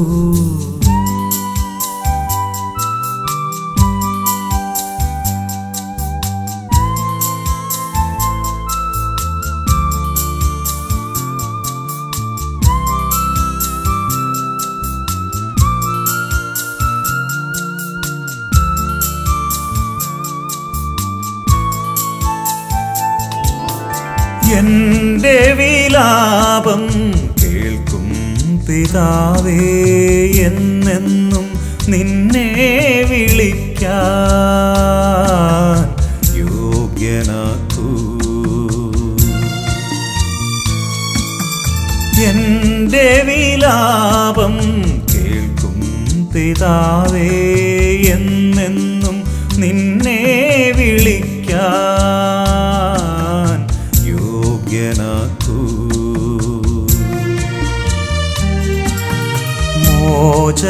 പ്രാപ്തനാക്കൂ പിതാവേ എന്നെന്നും നിന്നെ വിളിക്കാൻ യോഗ്യനാക്കൂ. എന്റെ വിലാപം കേൾക്കും പിതാവേ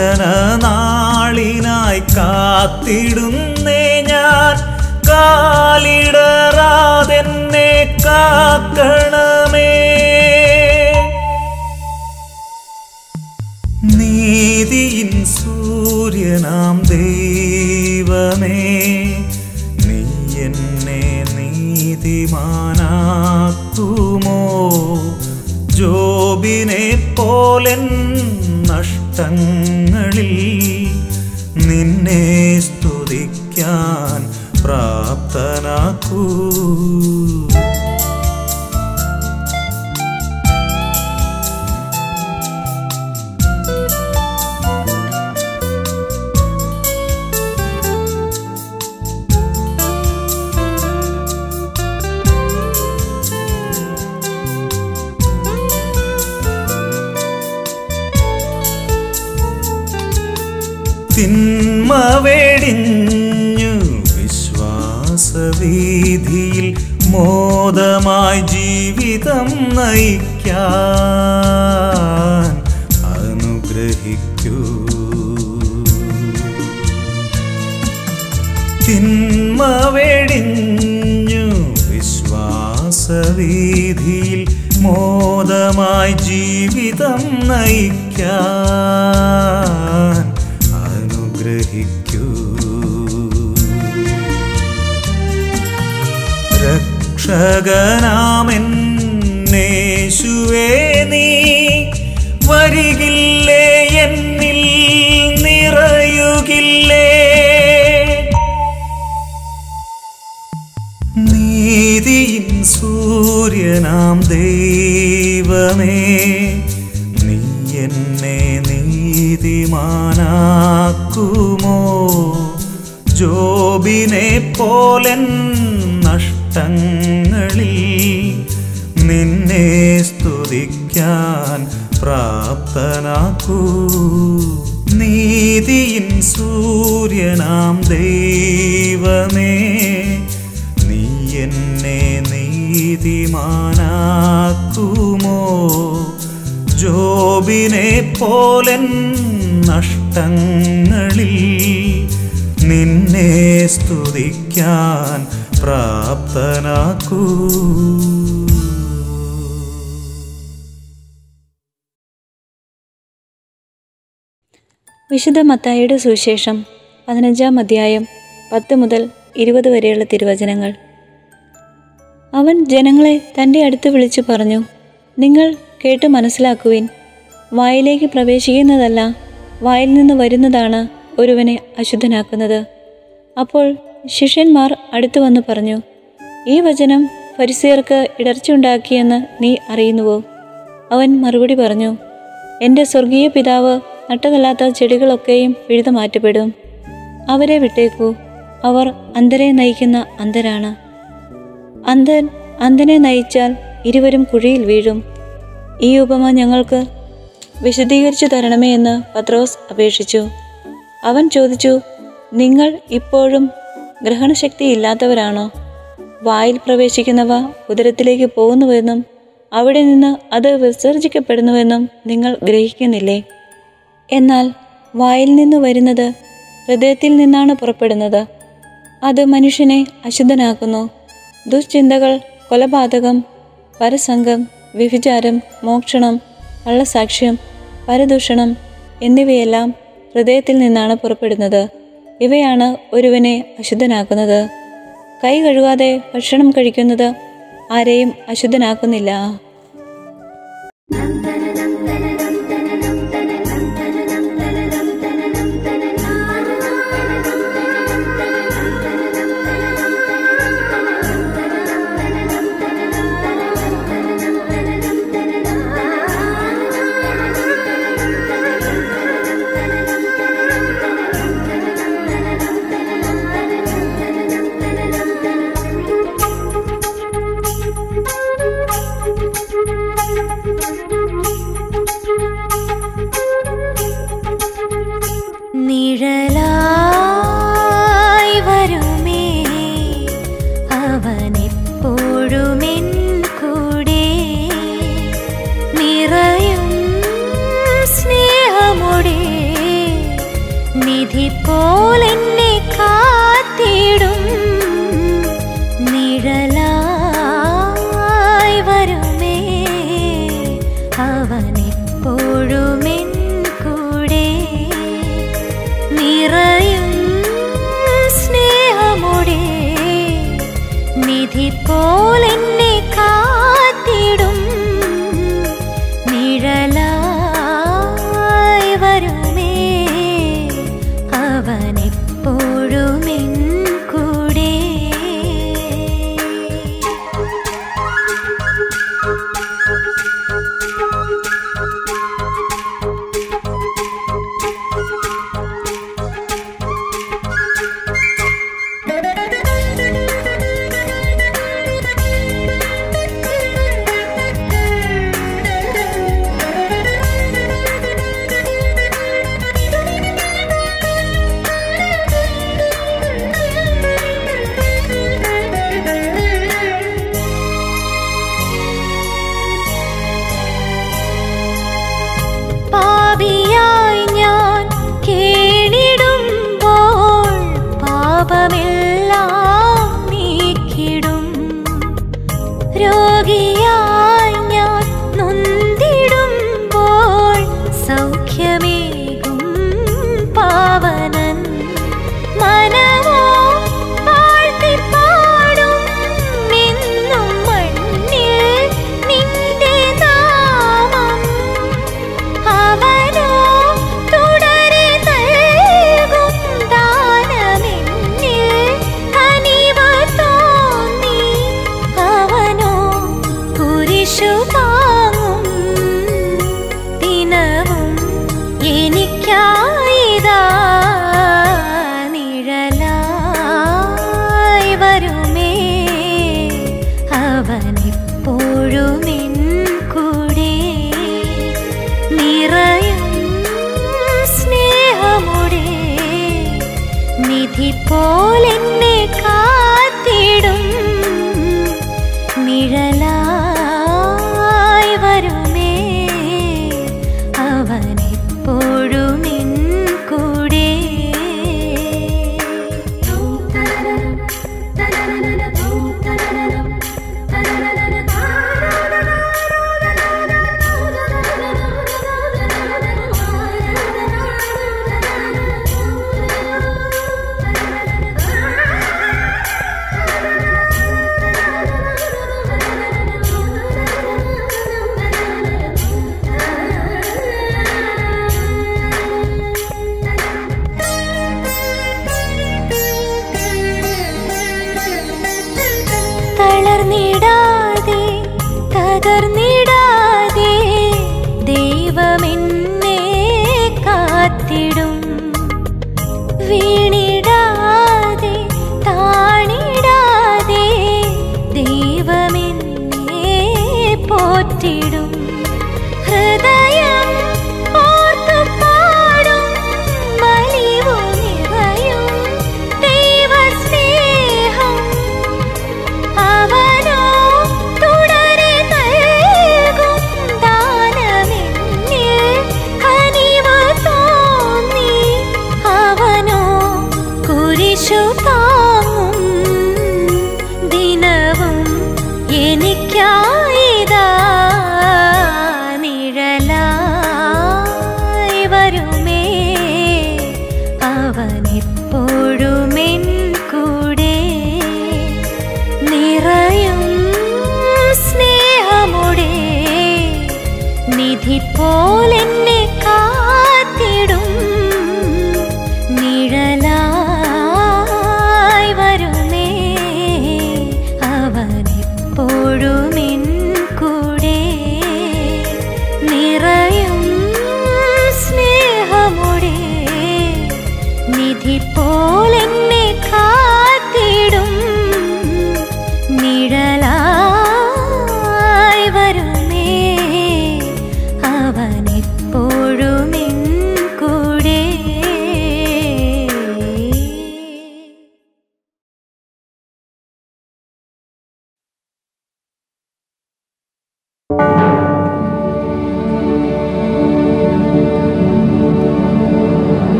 മോചന നാളിനായി കാത്തിടുന്നേ ഞാൻ. കാലിടറാതെന്നെ കാക്കണമേ. നീതിയിൻ സൂര്യനാം ദൈവമേ നീ എന്നെ നീതിമാനാക്കുമോ? ജോബിനെ പോലൻ നഷ്ടങ്ങളിൽ നിന്നെ സ്തുതിക്കാൻ പ്രാപ്തനാക്കൂ. ജീവിതം നയിക്കാൻ അനുഗ്രഹിക്കൂ. തിന്മ വെടിഞ്ഞു വിശ്വാസവീതിയിൽ മോദമായി ജീവിതം നയിക്കാൻ അനുഗ്രഹിക്കൂ. രക്ഷകനാമെന്നേശുവേ നീ വരികില്ലേ എന്നിൽ നിറയുകില്ലേ? നീതിയിൻ സൂര്യനാം ദൈവമേ നീ എന്നെ നീതിമാനാക്കുമോ? ജോബിനെ പോലൻ നഷ്ടങ്ങളിൽ സ്തുതിക്കാൻ പ്രാപ്തനാക്കൂ. നീതിയിൻ സൂര്യനാം ദൈവമേ നീ എന്നെ നീതിമാനാക്കുമോ? ജോബിനെ പോലൻ നഷ്ടങ്ങളിൽ നിന്നെ സ്തുതിക്കാൻ പ്രാപ്തനാക്കൂ. വിശുദ്ധ മത്തായിയുടെ സുവിശേഷം പതിനഞ്ചാം അധ്യായം പത്ത് മുതൽ ഇരുപത് വരെയുള്ള തിരുവചനങ്ങൾ. അവൻ ജനങ്ങളെ തന്റെ അടുത്ത് വിളിച്ചു പറഞ്ഞു നിങ്ങൾ കേട്ട് മനസ്സിലാക്കുവിൻ വായിലേക്ക് പ്രവേശിക്കുന്നതല്ല വായിൽ നിന്ന് വരുന്നതാണ് ഒരുവനെ അശുദ്ധനാക്കുന്നത്. അപ്പോൾ ശിഷ്യന്മാർ അടുത്തു വന്ന് പറഞ്ഞു ഈ വചനം ഫരിസിയർക്ക് ഇടർച്ചയുണ്ടാക്കിയെന്ന് നീ അറിയുന്നുവോ? അവൻ മറുപടി പറഞ്ഞു എന്റെ സ്വർഗീയ പിതാവ് നട്ടതല്ലാത്ത ചെടികളൊക്കെയും പിഴുതു മാറ്റപ്പെടും. അവരെ വിട്ടേക്കൂ. അവർ അന്ധരെ നയിക്കുന്ന അന്ധരാണ്. അന്ധൻ അന്ധനെ നയിച്ചാൽ ഇരുവരും കുഴിയിൽ വീഴും. ഈ ഉപമ ഞങ്ങൾക്ക് വിശദീകരിച്ചു തരണമേ എന്ന് പത്രോസ് അപേക്ഷിച്ചു. അവൻ ചോദിച്ചു നിങ്ങൾ ഇപ്പോഴും ഗ്രഹണശക്തി ഇല്ലാത്തവരാണോ? വായിൽ പ്രവേശിക്കുന്നവ ഉദരത്തിലേക്ക് പോകുന്നുവെന്നും അവിടെ നിന്ന് അത് വിസർജിക്കപ്പെടുന്നുവെന്നും നിങ്ങൾ ഗ്രഹിക്കുന്നില്ലേ? എന്നാൽ വായിൽ നിന്ന് വരുന്നത് ഹൃദയത്തിൽ നിന്നാണ് പുറപ്പെടുന്നത്. അത് മനുഷ്യനെ അശുദ്ധനാക്കുന്നു. ദുശ്ചിന്തകൾ കൊലപാതകം പരസംഗം വ്യഭിചാരം മോക്ഷണം കള്ളസാക്ഷ്യം പരദൂഷണം എന്നിവയെല്ലാം ഹൃദയത്തിൽ നിന്നാണ് പുറപ്പെടുന്നത്. ഇവയാണ് ഒരുവനെ അശുദ്ധനാക്കുന്നത്. കൈ കഴുകാതെ ഭക്ഷണം കഴിക്കുന്നത് ആരെയും അശുദ്ധനാക്കുന്നില്ല.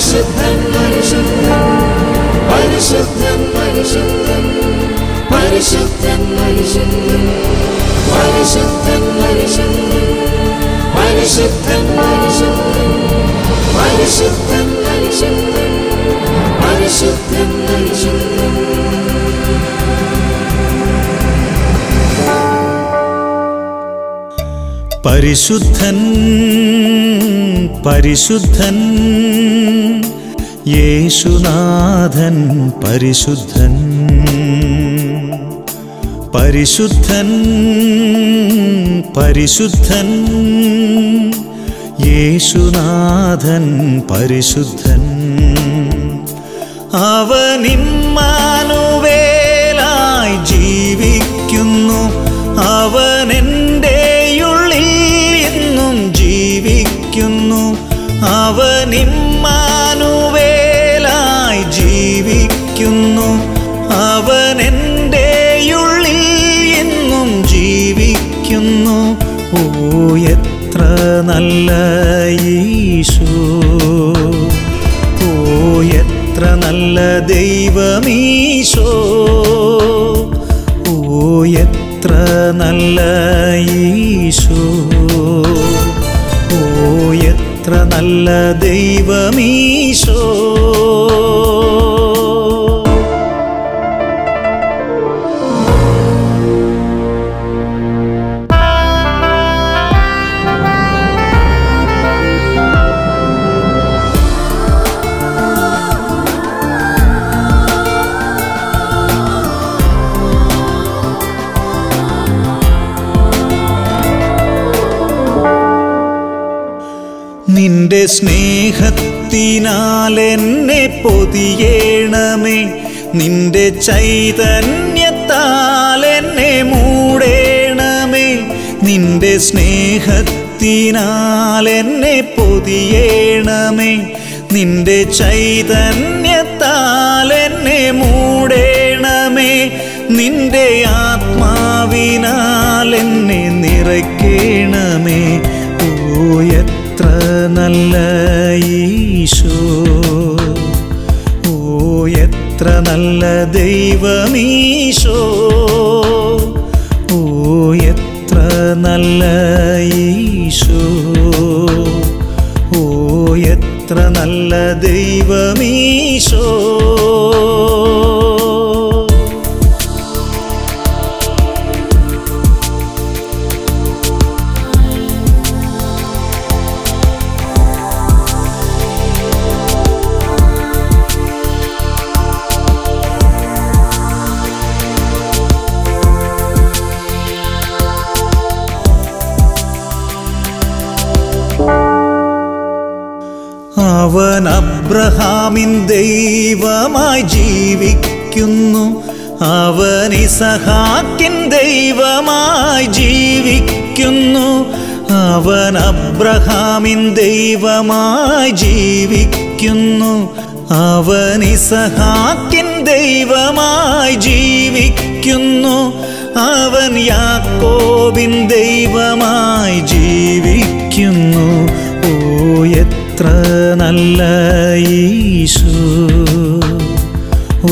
പരിശുദ്ധൻ പരിശുദ്ധൻ പരിശുദ്ധൻ പരിശുദ്ധൻ പരിശുദ്ധൻ പരിശുദ്ധൻ പരിശുദ്ധൻ പരിശുദ്ധൻ പരിശുദ്ധൻ പരിശുദ്ധൻ പരിശുദ്ധൻ പരിശുദ്ധൻ പരിശുദ്ധൻ പരിശുദ്ധൻ പരിശുദ്ധൻ പരിശുദ്ധൻ യേശുനാഥൻ പരിശുദ്ധൻ. പരിശുദ്ധൻ പരിശുദ്ധൻ. യേശുനാഥൻ പരിശുദ്ധൻ. അവനിമ്മാനുവേലായി ജീവിക്കുന്നു. അവൻ എന്റെയുള്ളിൽ എന്നും ജീവിക്കുന്നു. അവനിമ്മാനുവേലായി ജീവിക്കുന്നു അവൻ എന്റെയുള്ളിൽ എന്നും ജീവിക്കുന്നു. ഓ എത്ര നല്ല ഈശോ. ഓ എത്ര നല്ല ദൈവമീശോ. ഓ എത്ര നല്ല ഈശോ. ഓ എത്ര നല്ല ദൈവമീശോ. നിന്റെ സ്നേഹത്തിനാൽ പൊതിയേണമേ. നിന്റെ ചൈതന്യത്താൽ എന്നെ മൂടേണമേ. നിന്റെ സ്നേഹത്തിനാലെന്നെ പൊതിയേണമേ. നിന്റെ ചൈതന്യത്താൽ എന്നെ മൂടേണമേ എത്ര നല്ല ദൈവമീശോ. ഓ എത്ര നല്ല ഈശോ. ഓ എത്ര നല്ല ദൈവമീശോ അബ്രഹാമിൻ ദൈവമായി ജീവിക്കുന്നു. അവനി സഹാക്കിൻ ദൈവമായി ജീവിക്കുന്നു. അവൻ അബ്രഹാമിൻ ദൈവമായി ജീവിക്കുന്നു. അവൻ ഇസഹാക്കിൻ ദൈവമായി ജീവിക്കുന്നു. അവൻ യാക്കോബിൻ ദൈവമായി ജീവിക്കുന്നു. ഓ എത്ര നല്ല ഈശു.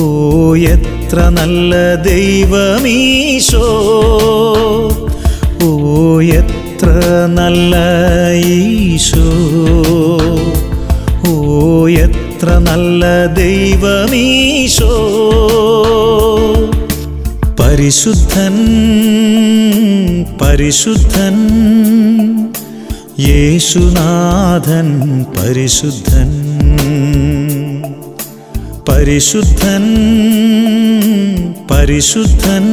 ഓ എത്ര നല്ല ദൈവമീശോ. ഓ എത്ര നല്ല ഈശോ. ഓ എത്ര നല്ല ദൈവമീശോ. പരിശുദ്ധൻ പരിശുദ്ധൻ. യേശുനാഥൻ പരിശുദ്ധൻ. പരിശുദ്ധൻ പരിശുദ്ധൻ.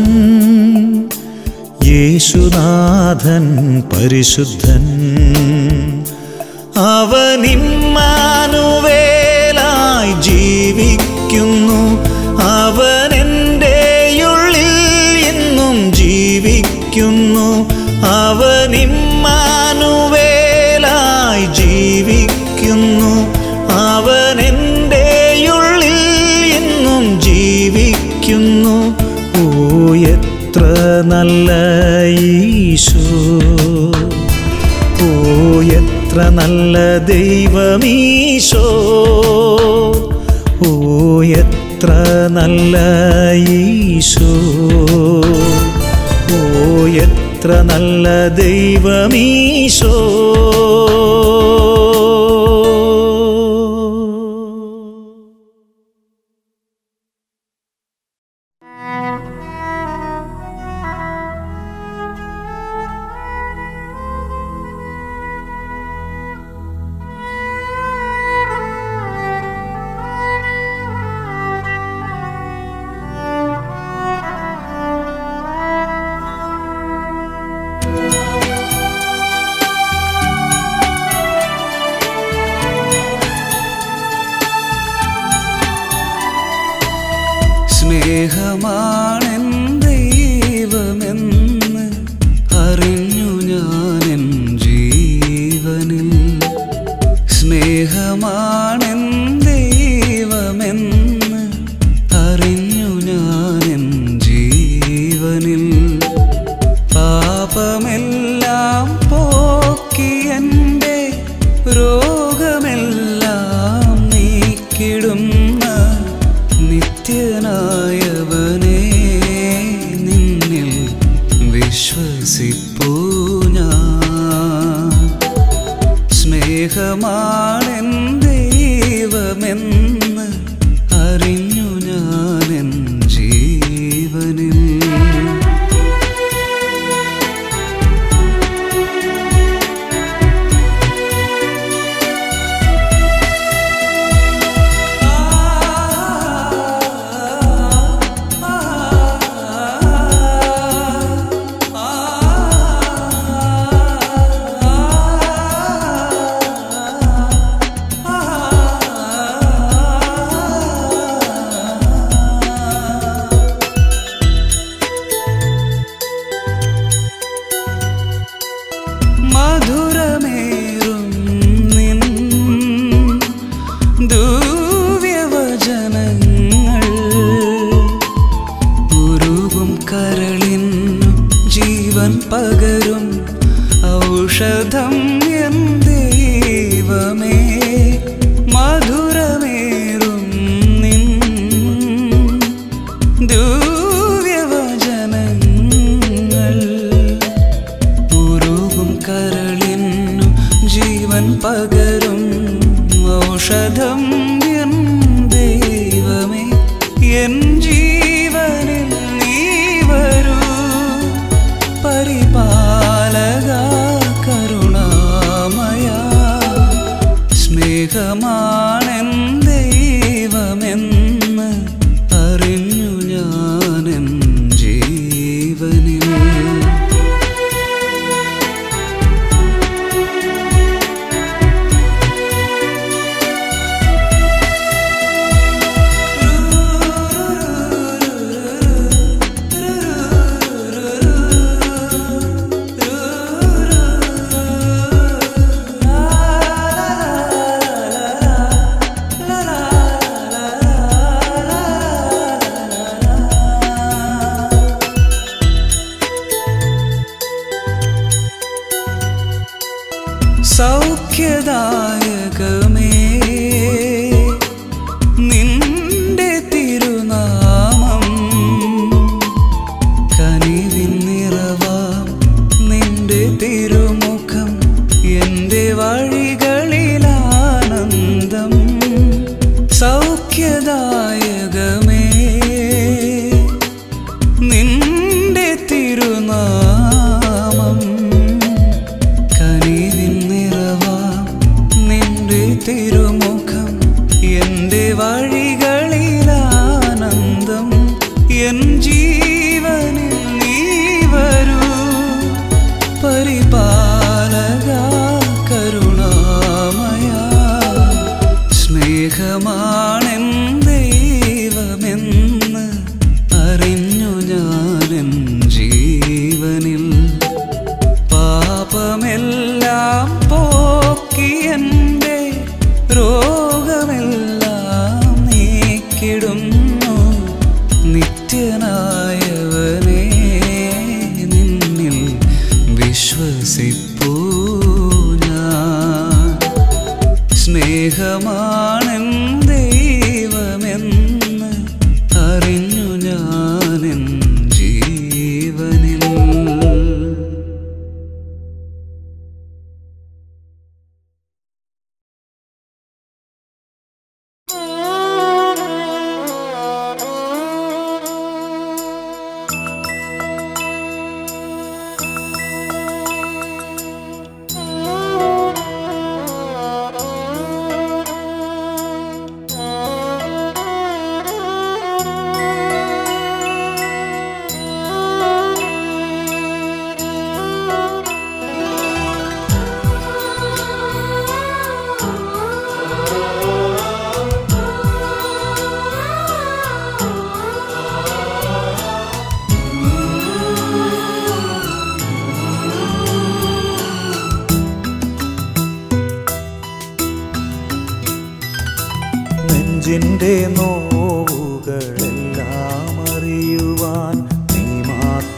യേശുനാഥൻ പരിശുദ്ധൻ. അവനിമ്മാനുവേലായി നല്ല ഈശോ. ഓ എത്ര നല്ല ദൈവമീശോ. ഓ എത്ര നല്ല ഈശോ. ഓ എത്ര നല്ല ദൈവമീശോ. കിടും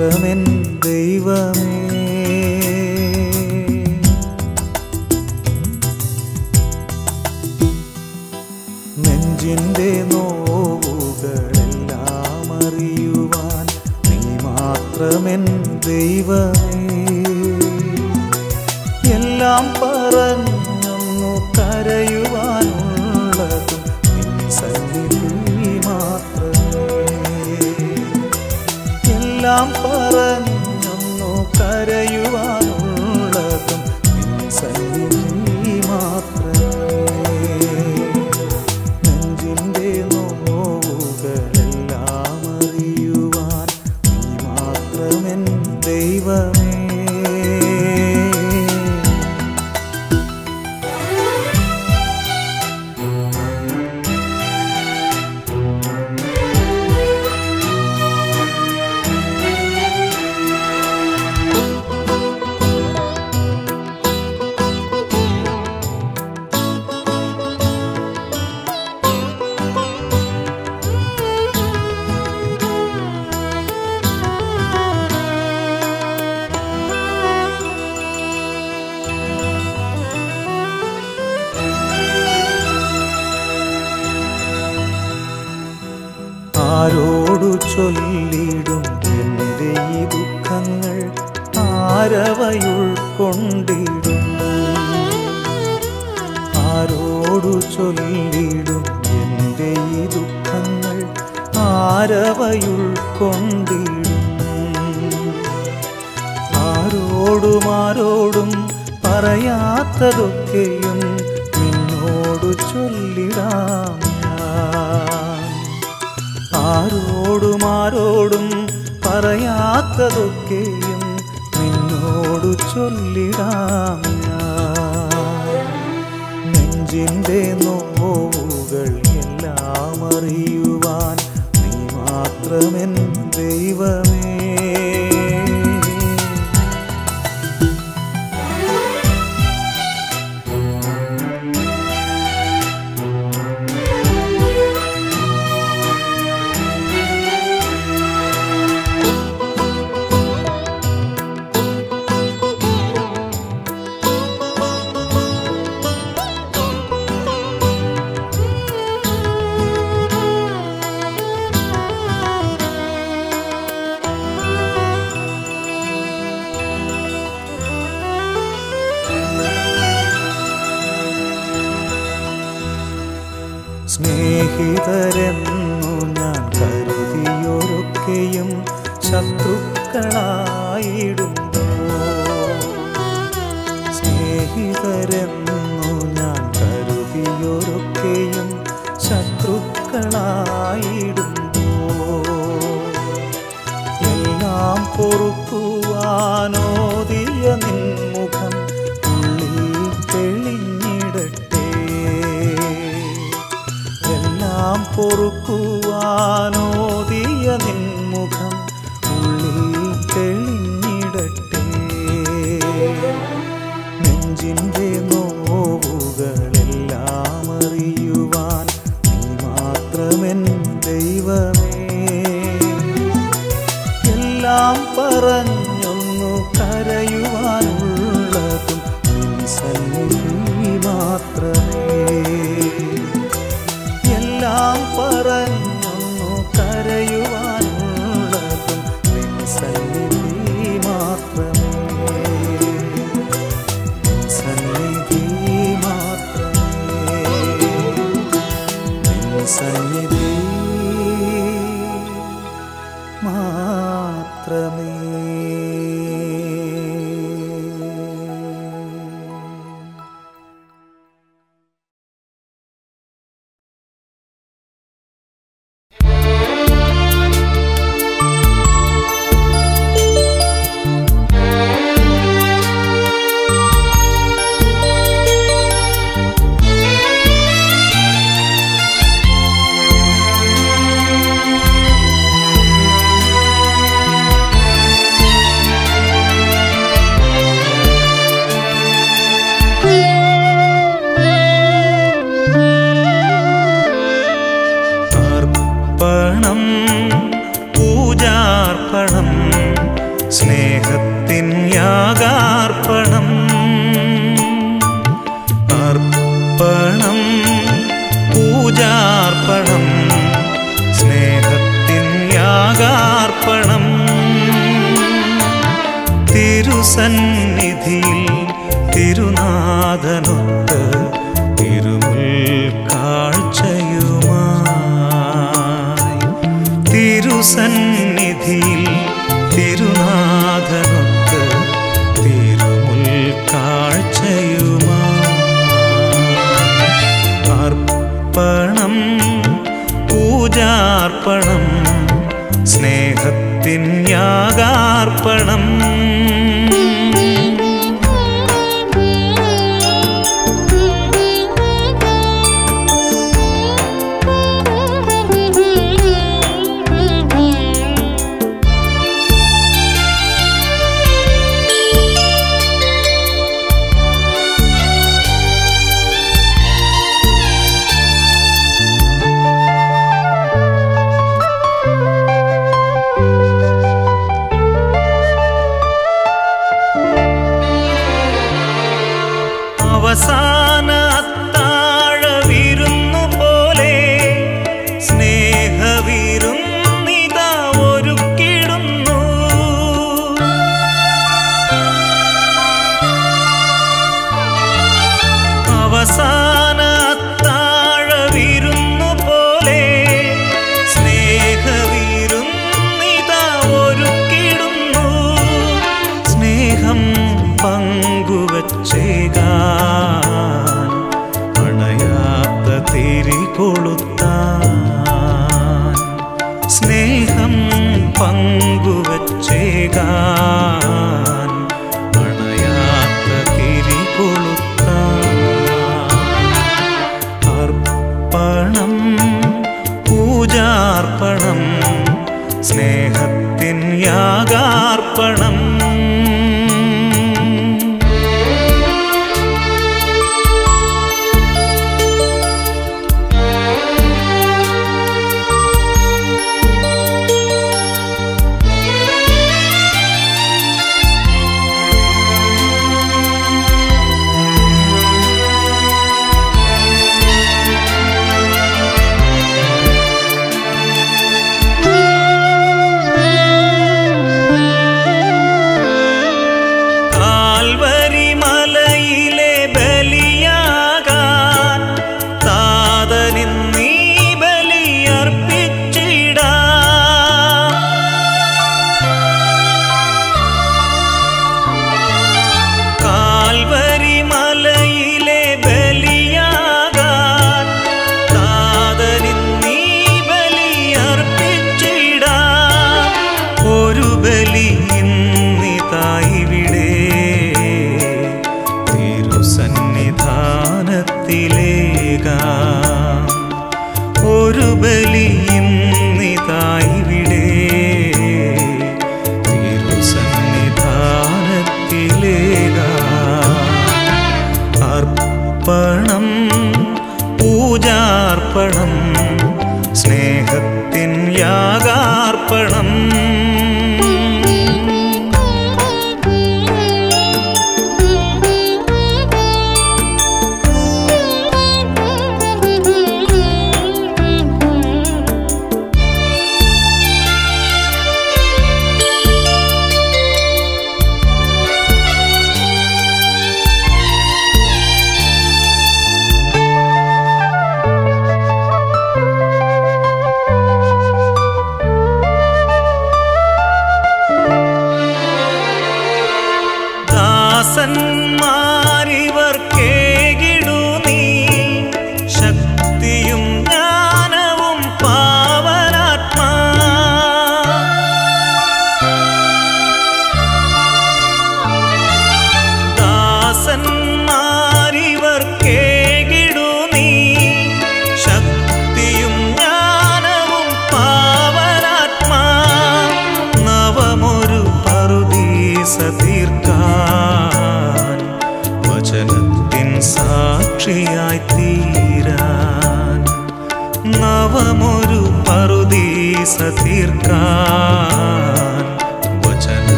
മാത്രമെന്ന് അവയുൾക്കൊണ്ടിടും ആരോടു ചൊല്ലിടും എന്റെ ഈ ദുഃഖങ്ങൾ ആരവയുൾക്കൊണ്ടിടും ആരോടും ആരോടും പറയാത്തതൊക്കെയും നിന്നോടു ചൊല്ലിടാം ആരോടും ആരോടും പറയാത്തതൊക്കെയും നിന്നോടു ചൊല്ലിടാം നെഞ്ചിന്റെ നോവുകൾ എല്ലാം അറിയുവാൻ നീ മാത്രമെൻ ദൈവമേ. ഒക്കെയും ശത്രുക്കളായിടുമ്പോൾ എല്ലാം പൊറുക്കുവാനോതിയ നിൻമുഖം തെളിഞ്ഞിടട്ടെ. എല്ലാം പൊറുക്കുവാനോതിയ നിൻമുഖം ഉള്ളിൽ തെളി ദൈവമേ. എല്ലാം പറഞ്ഞു ಹೊಸ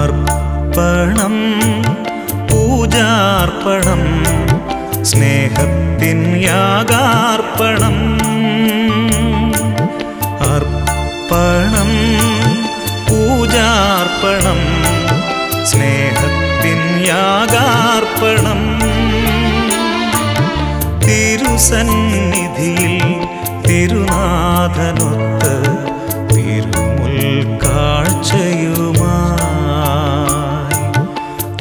അർപ്പണം പൂജാർപ്പണം സ്നേഹത്തിൻ യാഗാർപ്പണം സന്നിധിയിൽ തിരുനാഥനൊത്ത് തിരുമുൽ കാഴ്ചയുമായി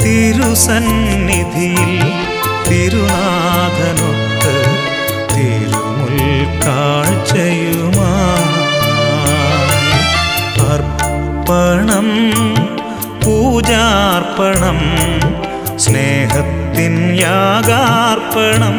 തിരുസന്നിധിയിൽ തിരുനാഥനൊത്ത് തിരുമുൽ കാഴ്ചയുമായി അർപ്പണം പൂജാർപ്പണം സ്നേഹത്തിൻ യാഗാർപ്പണം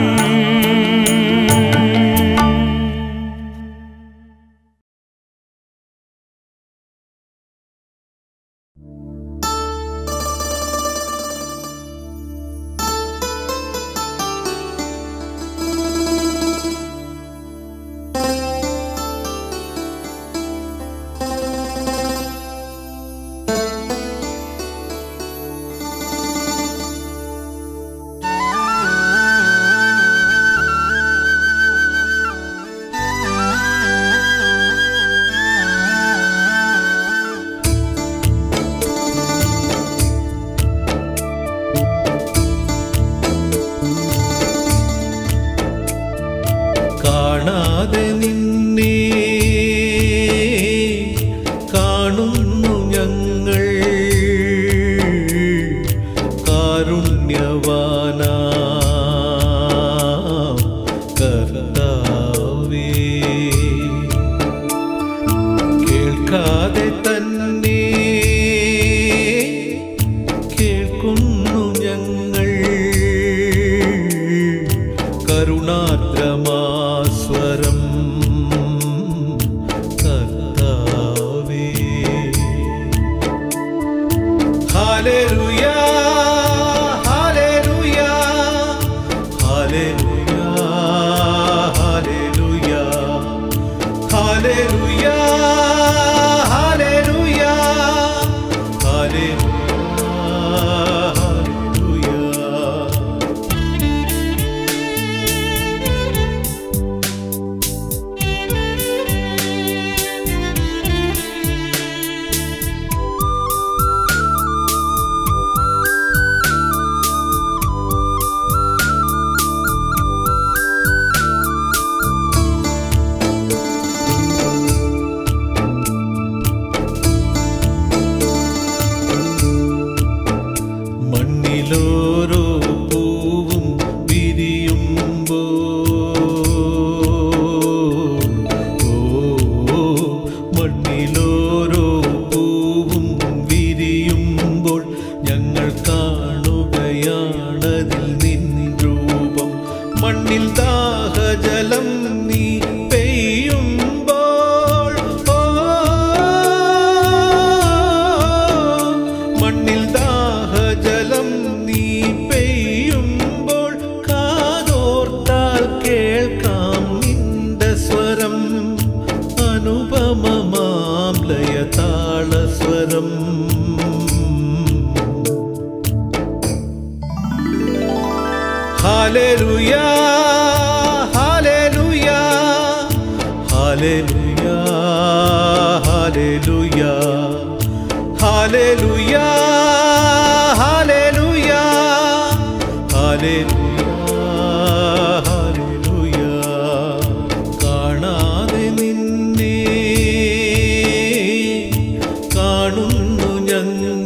Yeah.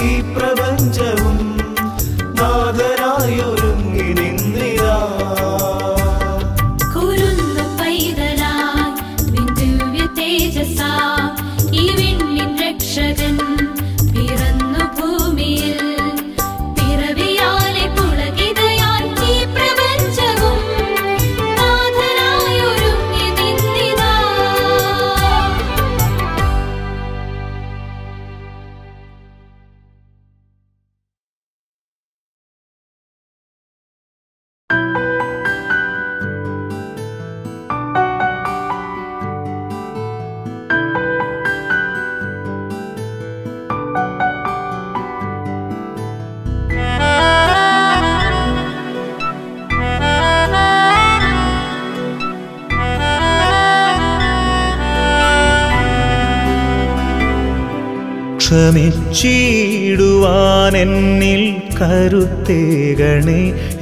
ഈ പ്രപഞ്ചവും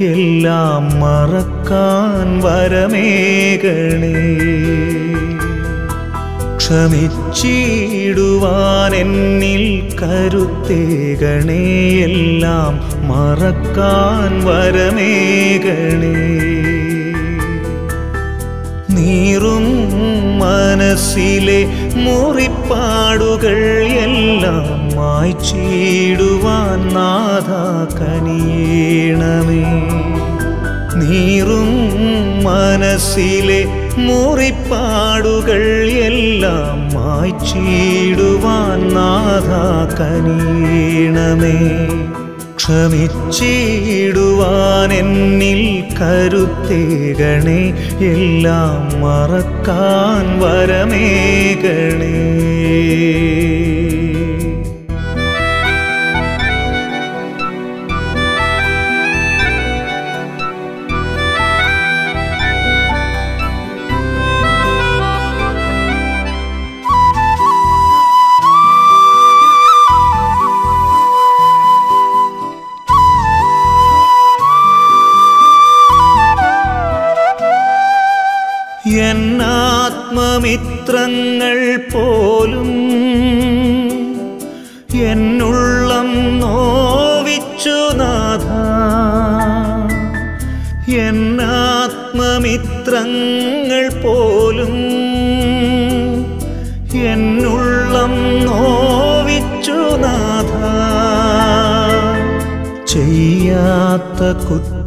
എല്ലാം മറക്കാൻ വരമേകണേ ക്ഷമിച്ചിടുവാൻ എന്നിൽ കരുത്തേകണേ എല്ലാം മറക്കാൻ വരമേകണേ നീറും മനസ്സിലെ മുറിപ്പാടുകൾ എല്ലാം മായ്ച്ചിടുവാൻ നാഥ കനിയണമേ. നീറും മനസ്സിലെ മുറിപ്പാടുകൾ എല്ലാം മായ്ച്ചിടുവാൻ നാഥ കനിയണമേ. ക്ഷമിച്ചിടുവാൻ എന്നിൽ കരുത്തേകണേ. എല്ലാം മറക്കാൻ വരമേകണേ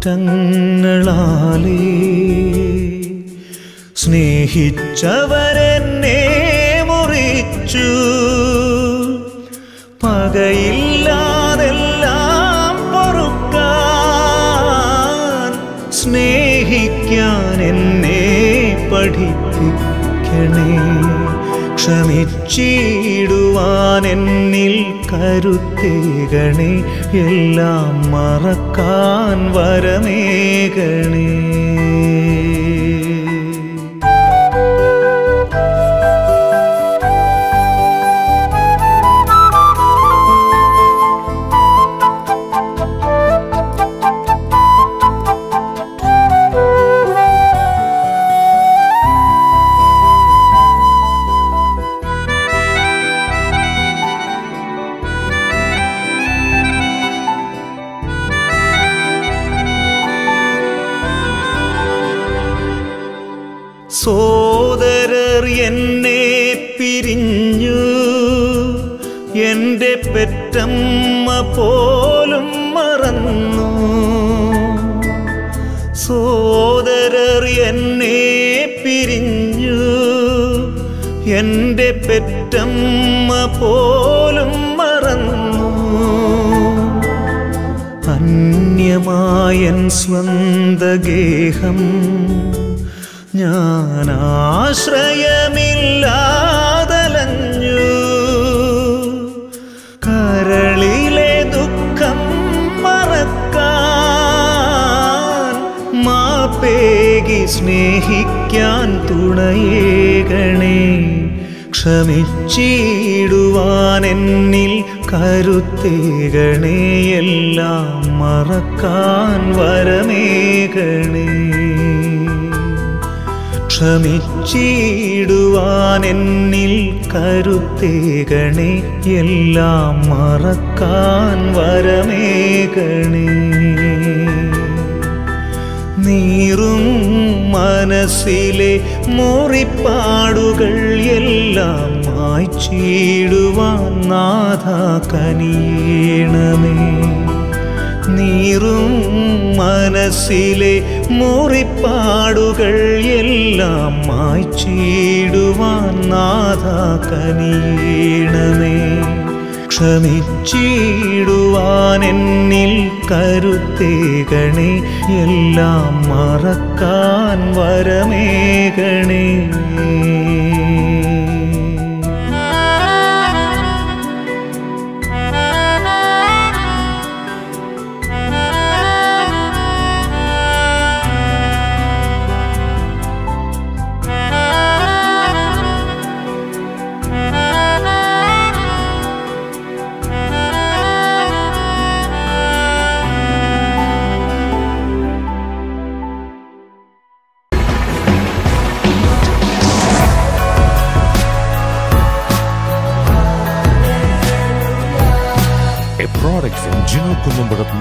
കുറ്റങ്ങളാലേ സ്നേഹിച്ചവരെന്നെ ക്ഷമിച്ചിടുവാൻ എന്നിൽ കരുത്തേകണേ എല്ലാം മറക്കാൻ വരമേകണേ. പെറ്റമ്മ പോലും മറന്നു. അന്യമായൻ സ്വന്തഗേഹം ഞാനാശ്രയമില്ലാതലഞ്ഞു കരളിലെ ദുഃഖം മറക്കാൻ മാപ്പേകി സ്നേഹിക്കാൻ തുണയേകണേ ക്ഷമിച്ചിടുവാൻ എന്നിൽ കരുത്തേകണേ മറക്കാൻ വരമേകണേ. ക്ഷമിച്ചിടുവാൻ എന്നിൽ കരുത്തേകണേ എല്ലാം മറക്കാൻ വരമേകണേ. നീറും മനസ്സിലെ മുറിപ്പാടുകൾ എല്ലാം മായ്ച്ചിടുവാൻ നാഥ കനിയണമേ. നീറും മനസ്സിലെ മുറിപ്പാടുകൾ എല്ലാം മായ്ച്ചിടുവാൻ നാഥ കനിയണമേ. ക്ഷമിച്ചിടുവാൻ എന്നിൽ കരുത്തേകണേ എല്ലാം മറക്കാൻ വരമേകണേ.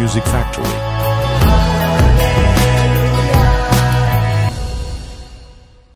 Music Factory.